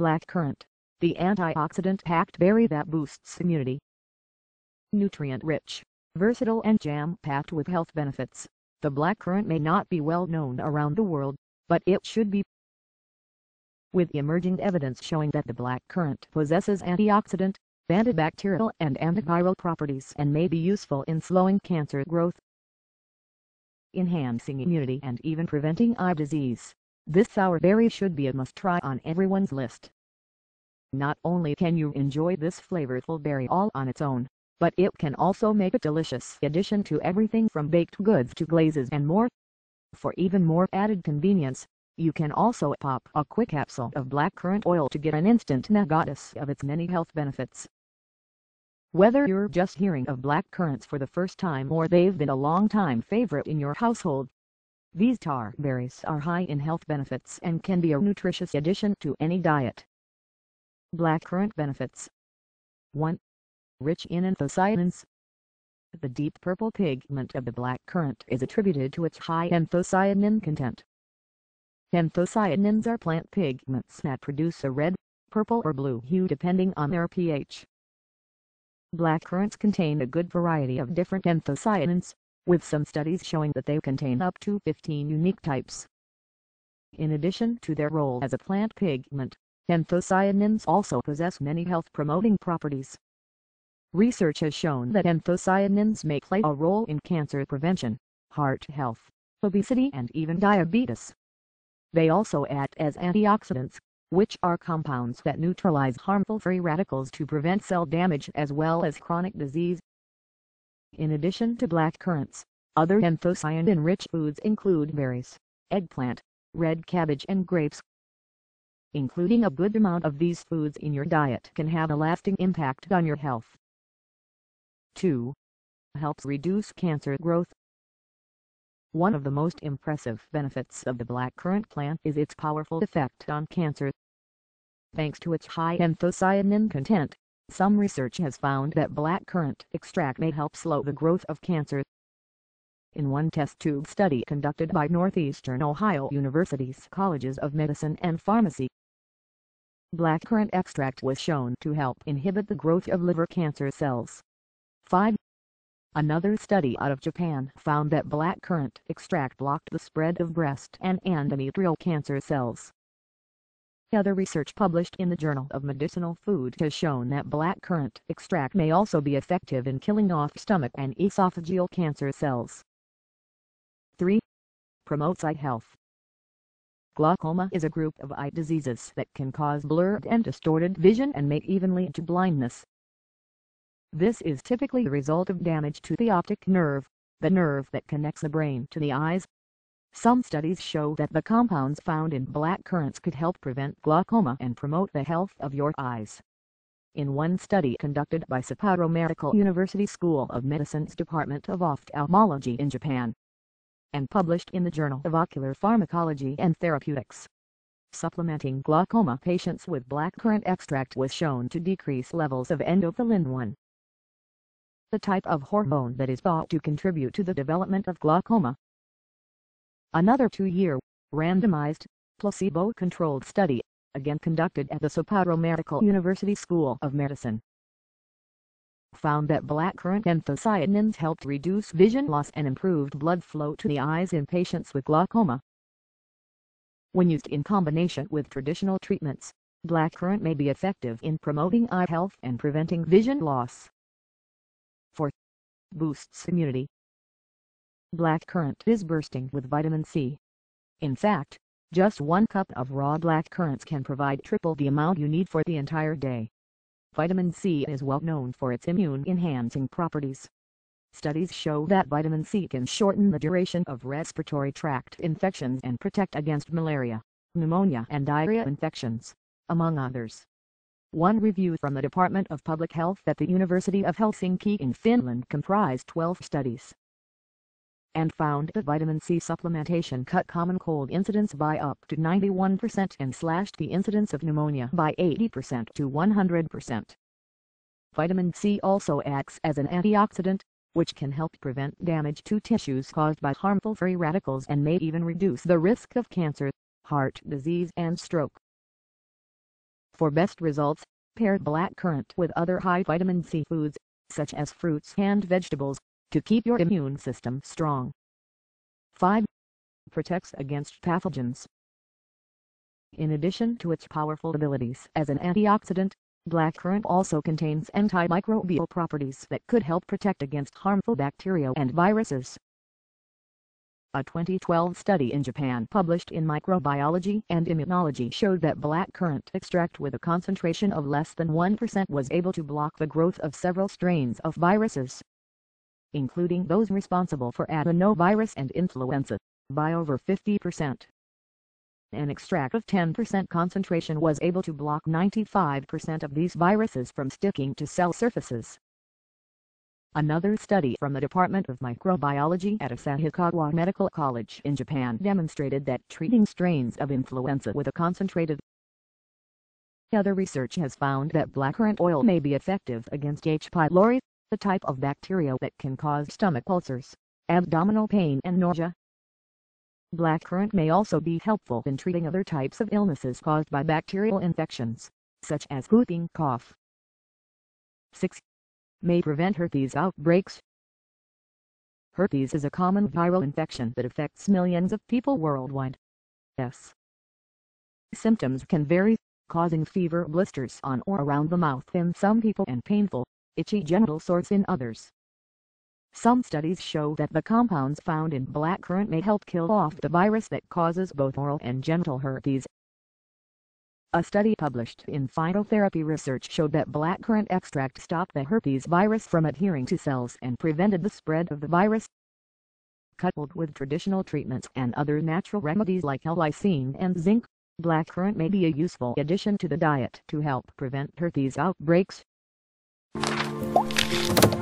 Blackcurrant, the antioxidant-packed berry that boosts immunity. Nutrient-rich, versatile and jam-packed with health benefits, the black currant may not be well known around the world, but it should be. With emerging evidence showing that the black currant possesses antioxidant, antibacterial and antiviral properties and may be useful in slowing cancer growth, enhancing immunity and even preventing eye disease. This sour berry should be a must-try on everyone's list. Not only can you enjoy this flavorful berry all on its own, but it can also make a delicious addition to everything from baked goods to glazes and more. For even more added convenience, you can also pop a quick capsule of blackcurrant oil to get an instant nagatas of its many health benefits. Whether you're just hearing of blackcurrants for the first time or they've been a long-time favorite in your household, these tar berries are high in health benefits and can be a nutritious addition to any diet. Blackcurrant benefits 1. Rich in anthocyanins. The deep purple pigment of the blackcurrant is attributed to its high anthocyanin content. Anthocyanins are plant pigments that produce a red, purple or blue hue depending on their pH. Blackcurrants contain a good variety of different anthocyanins, with some studies showing that they contain up to 15 unique types. In addition to their role as a plant pigment, anthocyanins also possess many health-promoting properties. Research has shown that anthocyanins may play a role in cancer prevention, heart health, obesity and even diabetes. They also act as antioxidants, which are compounds that neutralize harmful free radicals to prevent cell damage as well as chronic disease. In addition to black currants, other anthocyanin-rich foods include berries, eggplant, red cabbage and grapes. Including a good amount of these foods in your diet can have a lasting impact on your health. 2. Helps reduce cancer growth. One of the most impressive benefits of the blackcurrant plant is its powerful effect on cancer. Thanks to its high anthocyanin content, some research has found that blackcurrant extract may help slow the growth of cancer. In one test tube study conducted by Northeastern Ohio University's Colleges of Medicine and Pharmacy, blackcurrant extract was shown to help inhibit the growth of liver cancer cells. 5. Another study out of Japan found that blackcurrant extract blocked the spread of breast and endometrial cancer cells. Other research published in the Journal of Medicinal Food has shown that blackcurrant extract may also be effective in killing off stomach and esophageal cancer cells. 3. Promotes eye health. Glaucoma is a group of eye diseases that can cause blurred and distorted vision and may even lead to blindness. This is typically the result of damage to the optic nerve, the nerve that connects the brain to the eyes. Some studies show that the compounds found in black currants could help prevent glaucoma and promote the health of your eyes. In one study conducted by Sapporo Medical University School of Medicine's Department of Ophthalmology in Japan, and published in the Journal of Ocular Pharmacology and Therapeutics, supplementing glaucoma patients with blackcurrant extract was shown to decrease levels of endothelin-1, the type of hormone that is thought to contribute to the development of glaucoma. Another two-year, randomized, placebo-controlled study, again conducted at the Sapporo Medical University School of Medicine, found that blackcurrant anthocyanins helped reduce vision loss and improved blood flow to the eyes in patients with glaucoma. When used in combination with traditional treatments, blackcurrant may be effective in promoting eye health and preventing vision loss. 4. Boosts immunity. Blackcurrant is bursting with vitamin C. In fact, just one cup of raw blackcurrants can provide triple the amount you need for the entire day. Vitamin C is well known for its immune-enhancing properties. Studies show that vitamin C can shorten the duration of respiratory tract infections and protect against malaria, pneumonia and diarrhea infections, among others. One review from the Department of Public Health at the University of Helsinki in Finland comprised 12 studies and found that vitamin C supplementation cut common cold incidence by up to 91% and slashed the incidence of pneumonia by 80% to 100%. Vitamin C also acts as an antioxidant, which can help prevent damage to tissues caused by harmful free radicals and may even reduce the risk of cancer, heart disease and stroke. For best results, pair blackcurrant with other high vitamin C foods, such as fruits and vegetables, to keep your immune system strong. 5. Protects against pathogens. In addition to its powerful abilities as an antioxidant, blackcurrant also contains antimicrobial properties that could help protect against harmful bacteria and viruses. A 2012 study in Japan published in Microbiology and Immunology showed that blackcurrant extract with a concentration of less than 1% was able to block the growth of several strains of viruses, including those responsible for adenovirus and influenza, by over 50%. An extract of 10% concentration was able to block 95% of these viruses from sticking to cell surfaces. Another study from the Department of Microbiology at Asahikawa Medical College in Japan demonstrated that treating strains of influenza with a concentrated other research has found that blackcurrant oil may be effective against H. pylori, the type of bacteria that can cause stomach ulcers, abdominal pain and nausea. Blackcurrant may also be helpful in treating other types of illnesses caused by bacterial infections, such as whooping cough. 6 may prevent herpes outbreaks. Herpes is a common viral infection that affects millions of people worldwide. S. Symptoms can vary, causing fever blisters on or around the mouth in some people and painful, itchy genital sores in others. Some studies show that the compounds found in blackcurrant may help kill off the virus that causes both oral and genital herpes. A study published in Phytotherapy Research showed that blackcurrant extract stopped the herpes virus from adhering to cells and prevented the spread of the virus. Coupled with traditional treatments and other natural remedies like L-lysine and zinc, blackcurrant may be a useful addition to the diet to help prevent herpes outbreaks. Thank you